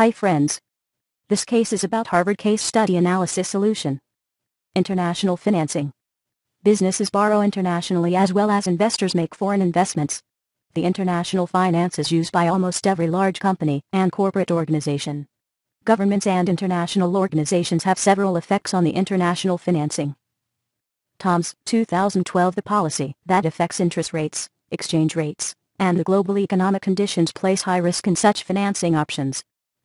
Hi friends. This case is about Harvard Case Study Analysis Solution. International Financing. Businesses borrow internationally as well as investors make foreign investments. The international finance is used by almost every large company and corporate organization. Governments and international organizations have several effects on the international financing. Tom's 2012 The policy that affects interest rates, exchange rates, and the global economic conditions place high risk in such financing options.